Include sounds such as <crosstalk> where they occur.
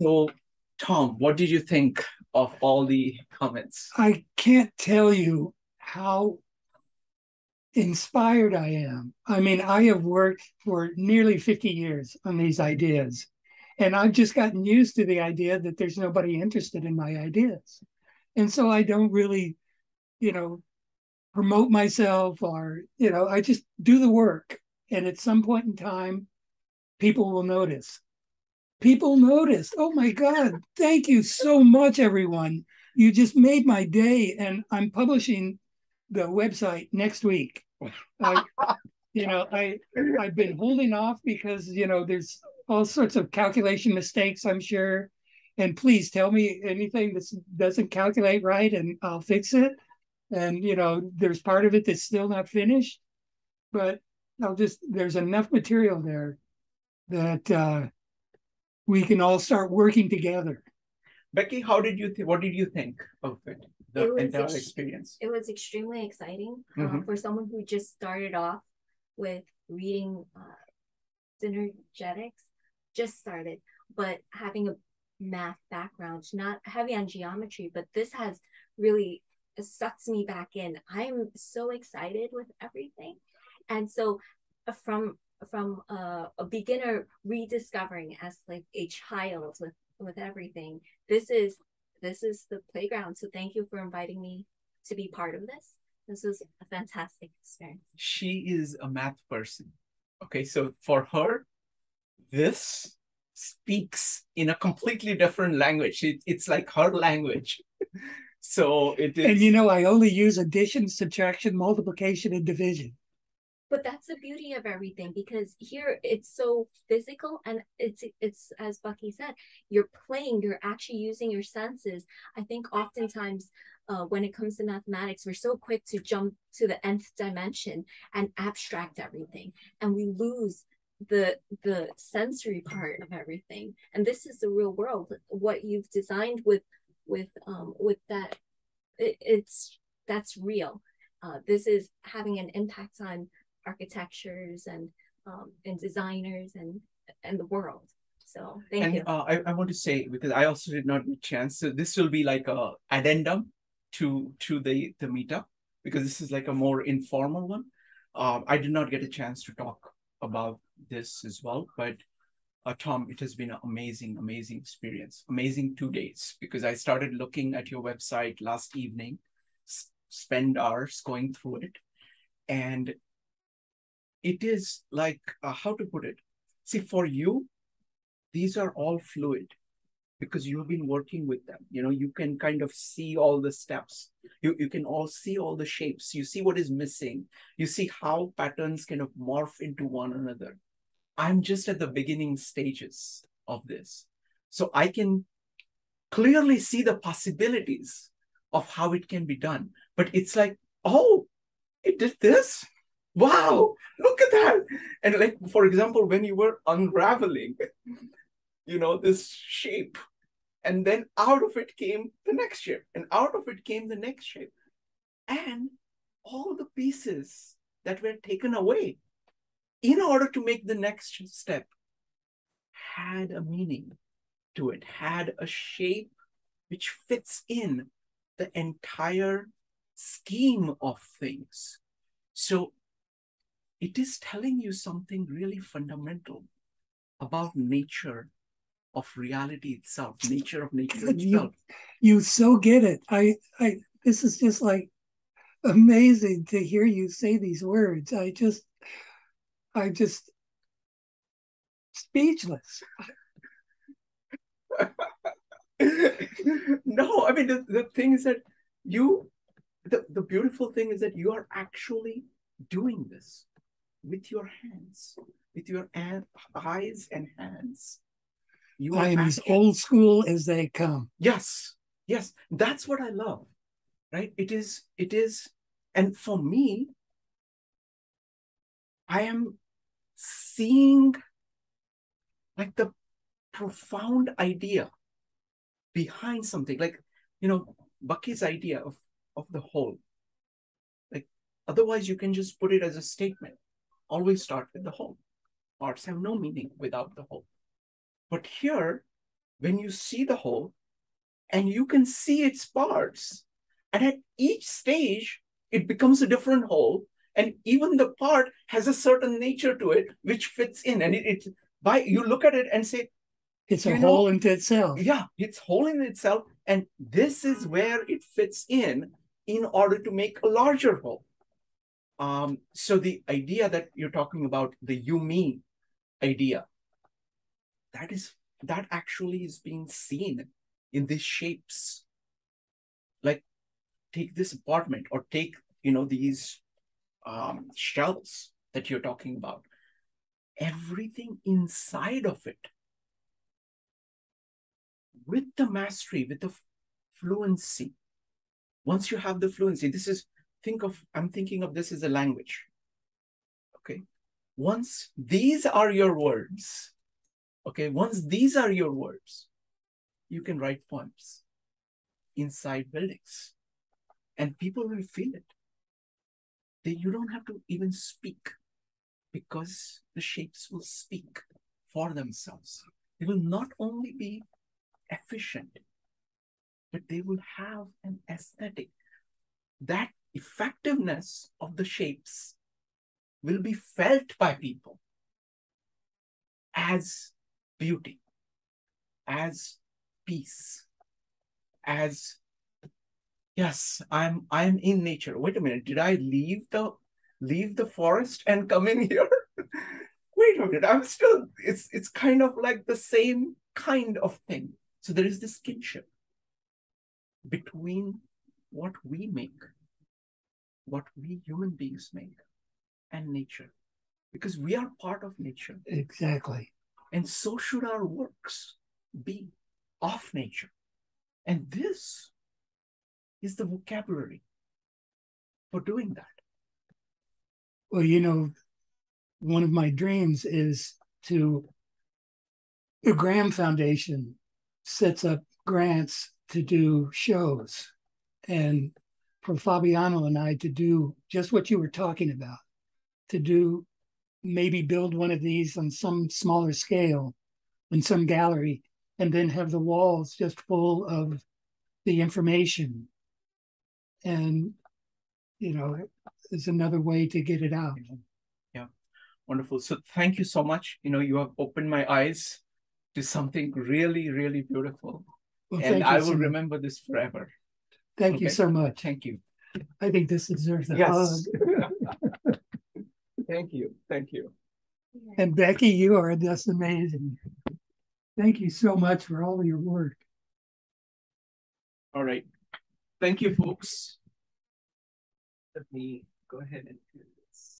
So, Tom, what did you think of all the comments? I can't tell you how inspired I am. I mean, I have worked for nearly 50 years on these ideas, and I've just gotten used to the idea that there's nobody interested in my ideas. And so I don't really, you know, promote myself or, you know, I just do the work. And at some point in time, people will notice. People noticed. Oh my God. Thank you so much, everyone. You just made my day. And I'm publishing the website next week. I, you know, I I've been holding off because you know there's all sorts of calculation mistakes, I'm sure. And please tell me anything that doesn't calculate right, and I'll fix it. And you know, there's part of it that's still not finished, but I'll just there's enough material there that uh, we can all start working together. Becky, how did you think? What did you think of it? The It entire ex- experience. It was extremely exciting uh, Mhm. for someone who just started off with reading uh, synergetics, just started, but having a math background, not heavy on geometry, but this has really sucks me back in. I'm so excited with everything, and so uh, from from uh, a beginner rediscovering as like a child with with everything, this is this is the playground. So thank you for inviting me to be part of this. This was a fantastic experience. She is a math person. Okay, so for her, this speaks in a completely different language. It, it's like her language. <laughs> so it is. And you know, I only use addition, subtraction, multiplication, and division. But that's the beauty of everything because here it's so physical and it's it's as Bucky said, you're playing, you're actually using your senses. I think oftentimes uh, when it comes to mathematics, we're so quick to jump to the nth dimension and abstract everything, and we lose the the sensory part of everything. And this is the real world. What you've designed with with um with that, it, it's that's real. Uh, this is having an impact on architectures and um, and designers and and the world. So thank and you. uh, I, I want to say because I also did not get a chance. So this will be like a addendum to to the the meetup because this is like a more informal one. Um, I did not get a chance to talk about this as well, but uh, Tom, it has been an amazing, amazing experience, amazing two days because I started looking at your website last evening, s- spend hours going through it, and it is like uh, how to put it. See, for you, these are all fluid because you've been working with them. You know you can kind of see all the steps. You, you can all see all the shapes. You see what is missing. You see how patterns kind of morph into one another. I'm just at the beginning stages of this. So i can clearly see the possibilities of how it can be done. But it's like oh it did this wow look at that. And like for example when you were unraveling you know this shape and then out of it came the next shape and out of it came the next shape and all the pieces that were taken away in order to make the next step had a meaning to it had a shape which fits in the entire scheme of things. So it is telling you something really fundamental about nature of reality itself, nature of nature <laughs> You, itself. you so get it. I, I, this is just like amazing to hear you say these words. I just, I just speechless. <laughs> no, I mean the, the thing is that you the, the beautiful thing is that you are actually doing this with your hands, with your eyes and hands. You I are am as old school as they come. Yes, yes, that's what I love, right? It is, it is, and for me, I am seeing like the profound idea behind something, like you know, Bucky's idea of of the whole. Like otherwise, you can just put it as a statement. Always start with the whole. Arts have no meaning without the whole. But here, when you see the whole and you can see its parts, and at each stage, it becomes a different whole. And even the part has a certain nature to it, which fits in. And it, it by you look at it and say, It's a know, whole into itself. yeah, it's whole in itself, and this is where it fits in in order to make a larger whole. Um, so the idea that you're talking about, the you me idea, that is that actually is being seen in these shapes. Like take this apartment or take you know these um, shells that you're talking about. Everything inside of it with the mastery, with the fluency. Once you have the fluency, this is think of I'm thinking of this as a language. Okay. Once these are your words, okay, once these are your words, you can write poems inside buildings and people will feel it. They, you don't have to even speak because the shapes will speak for themselves. They will not only be efficient, but they will have an aesthetic. That effectiveness of the shapes will be felt by people as beauty, as peace, as yes, I'm I'm in nature. Wait a minute, did I leave the leave the forest and come in here? <laughs> Wait a minute, I'm still it's it's kind of like the same kind of thing. So there is this kinship between what we make, what we human beings make, and nature. Because we are part of nature. Exactly. And so should our works be of nature. And this is the vocabulary for doing that. Well, you know, one of my dreams is to the Graham Foundation sets up grants to do shows and for Fabiano and I to do just what you were talking about, to do maybe build one of these on some smaller scale in some gallery and then have the walls just full of the information. And, you know, is another way to get it out. Yeah, wonderful. So thank you so much. You know, you have opened my eyes to something really, really beautiful. Well, and I will so remember this forever. Thank you so much. Thank you. I think this deserves a Yes. hug. <laughs> Thank you. Thank you. And Becky, you are just amazing. Thank you so much for all your work. All right. Thank you, folks. Let me go ahead and.